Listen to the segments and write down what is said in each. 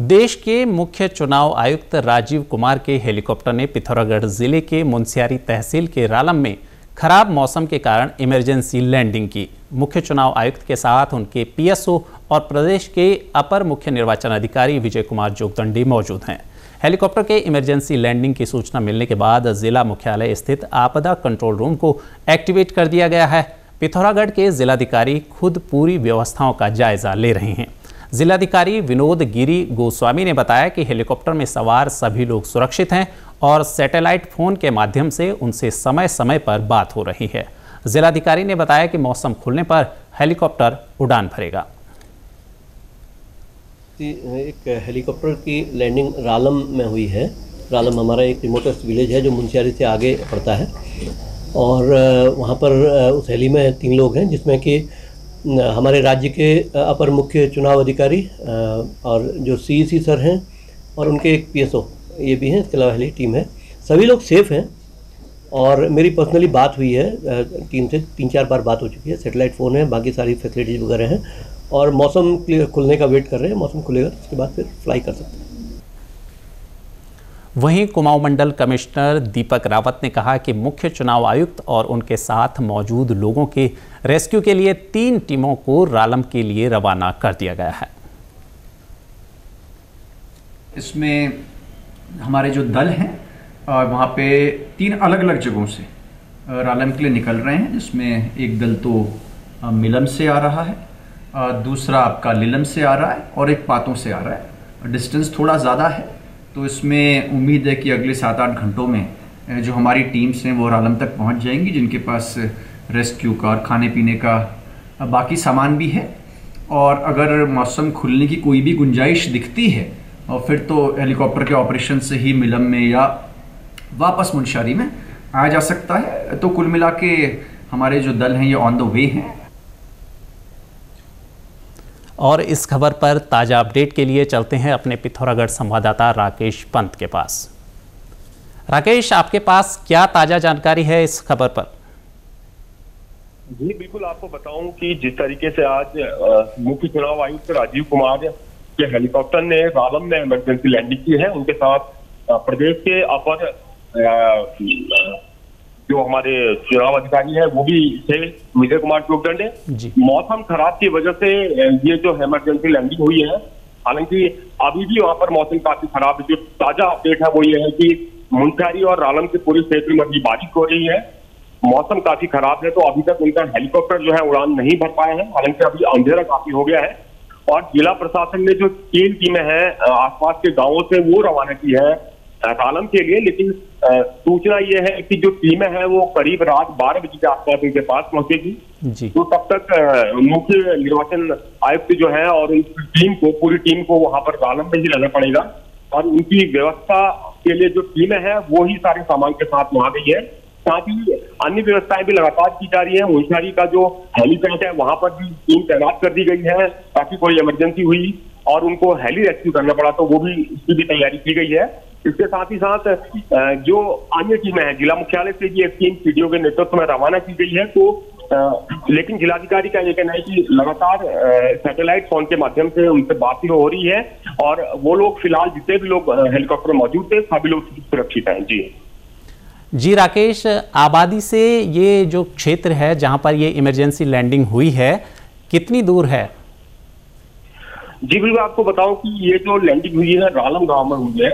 देश के मुख्य चुनाव आयुक्त राजीव कुमार के हेलीकॉप्टर ने पिथौरागढ़ ज़िले के मुंसियारी तहसील के रालम में खराब मौसम के कारण इमरजेंसी लैंडिंग की। मुख्य चुनाव आयुक्त के साथ उनके पीएसओ और प्रदेश के अपर मुख्य निर्वाचन अधिकारी विजय कुमार जोगदंडी मौजूद हैं। हेलीकॉप्टर के इमरजेंसी लैंडिंग की सूचना मिलने के बाद जिला मुख्यालय स्थित आपदा कंट्रोल रूम को एक्टिवेट कर दिया गया है। पिथौरागढ़ के जिलाधिकारी खुद पूरी व्यवस्थाओं का जायजा ले रहे हैं। जिलाधिकारी विनोद गिरी गोस्वामी ने बताया कि हेलीकॉप्टर में सवार सभी लोग सुरक्षित हैं और सैटेलाइट फ़ोन के माध्यम से उनसे समय समय पर बात हो रही है। जिलाधिकारी ने बताया कि मौसम खुलने पर हेलीकॉप्टर उड़ान भरेगा। एक हेलीकॉप्टर की लैंडिंग रालम में हुई है। रालम हमारा एक रिमोटेस्ट विलेज है जो मुंशियारी से आगे पड़ता है। और, वहाँ पर, उस हेली में तीन लोग हैं जिसमें कि हमारे राज्य के अपर मुख्य चुनाव अधिकारी और जो सी सर हैं और उनके एक पीएसओ ये भी हैं, इसके अलावा टीम है। सभी लोग सेफ़ हैं और मेरी पर्सनली बात हुई है टीम से, तीन चार बार बात हो चुकी है। सेटेलाइट फ़ोन है, बाकी सारी फैसिलिटीज़ वगैरह हैं और मौसम खुलने का वेट कर रहे हैं। मौसम खुलेगा, उसके बाद फिर फ्लाई कर सकते हैं। वहीं कुमाऊं मंडल कमिश्नर दीपक रावत ने कहा कि मुख्य चुनाव आयुक्त और उनके साथ मौजूद लोगों के रेस्क्यू के लिए तीन टीमों को रालम के लिए रवाना कर दिया गया है। इसमें हमारे जो दल हैं वहाँ पे तीन अलग अलग जगहों से रालम के लिए निकल रहे हैं, जिसमें एक दल तो मिलम से आ रहा है दूसरा आपका लिलम से आ रहा है और एक पातों से आ रहा है। डिस्टेंस थोड़ा ज़्यादा है तो इसमें उम्मीद है कि अगले सात आठ घंटों में जो हमारी टीम्स हैं वो रालम तक पहुँच जाएँगी, जिनके पास रेस्क्यू का और खाने पीने का बाकी सामान भी है। और अगर मौसम खुलने की कोई भी गुंजाइश दिखती है, और फिर तो हेलीकॉप्टर के ऑपरेशन से ही मिलम में या वापस मुंशारी में आया जा सकता है तो कुल मिला के हमारे जो दल हैं ये ऑन द वे हैं। और इस खबर पर ताज़ा अपडेट के लिए चलते हैं अपने पिथौरागढ़ संवाददाता राकेश पंत के पास। राकेश, आपके पास क्या ताज़ा जानकारी है इस खबर पर? जी, बिल्कुल आपको बताऊँ कि जिस तरीके से आज मुख्य चुनाव आयुक्त राजीव कुमार के हेलीकॉप्टर ने रालम में इमरजेंसी लैंडिंग की है। उनके साथ प्रदेश के अपर जो हमारे चुनाव अधिकारी है वो भी थे विजय कुमार चोकदंडे मौसम खराब की वजह से ये जो इमरजेंसी लैंडिंग हुई है हालाँकि अभी भी वहाँ पर मौसम काफ़ी खराब है। जो ताज़ा अपडेट है वो ये है कि मुंशियारी और रालम के पूरे क्षेत्र में अभी बारिश हो रही है। मौसम काफ़ी खराब है तो अभी तक उनका हेलीकॉप्टर जो है उड़ान नहीं भर पाए हैं। हालाँकि अभी अंधेरा काफ़ी हो गया है। और जिला प्रशासन ने जो तीन टीमें हैं आसपास के गाँवों से वो रवाना की है। कालम के लिए लेकिन सूचना ये है कि जो टीमें हैं वो करीब रात बारह बजे के आसपास उनके पास पहुंचेगी। तो तब तक मुख्य निर्वाचन आयुक्त जो है और उनकी टीम को पूरी टीम को वहाँ पर कालम में ही रहना पड़ेगा। और उनकी व्यवस्था के लिए जो टीमें हैं वो ही सारे सामान के साथ वहाँ गई है साथ ही अन्य व्यवस्थाएँ भी लगातार की जा रही है। मुंशियारी का जो हेलीपैड है वहाँ पर भी टीम तैनात कर दी गई है। ताकि कोई इमरजेंसी हुई और उनको हेली रेस्क्यू करना पड़ा तो वो भी उसकी भी तैयारी की गई है। इसके साथ ही साथ जो अन्य टीमें हैं जिला मुख्यालय से भी एक टीम पीडीओ के नेतृत्व में रवाना की गई है तो लेकिन जिलाधिकारी का ये कहना है कि लगातार सैटेलाइट फ़ोन के माध्यम से उनसे बात हो रही है और वो लोग फ़िलहाल जितने भी लोग हेलीकॉप्टर मौजूद थे सभी लोग सुरक्षित हैं। जी। जी राकेश आबादी से ये जो क्षेत्र है जहाँ पर ये इमरजेंसी लैंडिंग हुई है कितनी दूर है? जी बिल्कुल आपको बताऊँ कि ये जो लैंडिंग हुई है रालम गाँव में हुई है।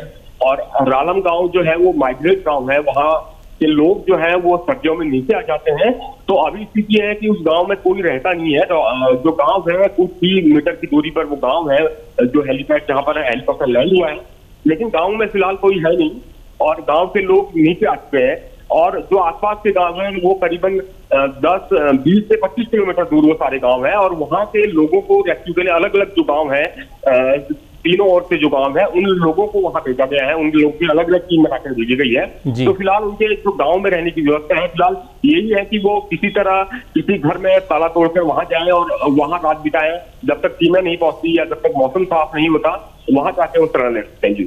और रालम गाँव जो है वो माइग्रेट गाँव है, वहाँ के लोग जो है वो सर्दियों में नीचे आ जाते हैं। तो अभी स्थिति है कि उस गाँव में कोई रहता नहीं है। तो जो गाँव है, कुछ ही मीटर की दूरी पर वो गाँव है, जो हेलीपैड जहाँ पर हेलीकॉप्टर लैंड हुआ है। लेकिन गाँव में फ़िलहाल कोई है नहीं और गाँव के लोग नीचे आ चुके हैं। और जो आसपास के गाँव हैं, वो करीबन दस बीस से पच्चीस किलोमीटर दूर वो सारे गाँव हैं। और वहाँ के लोगों को रेस्क्यू के लिए अलग अलग जो गाँव है तीनों ओर से जो गाँव है उन लोगों को वहाँ भेजा गया है। उन लोगों की अलग अलग टीम बनाकर भेजी गई है। तो फ़िलहाल उनके जो गाँव में रहने की व्यवस्था है फ़िलहाल यही है कि वो किसी तरह किसी घर में ताला तोड़कर वहाँ जाए और वहाँ रात बिताए। जब तक टीमें नहीं पहुँचती या जब तक मौसम साफ़ नहीं होता वहाँ जाके उस तरह ले। यू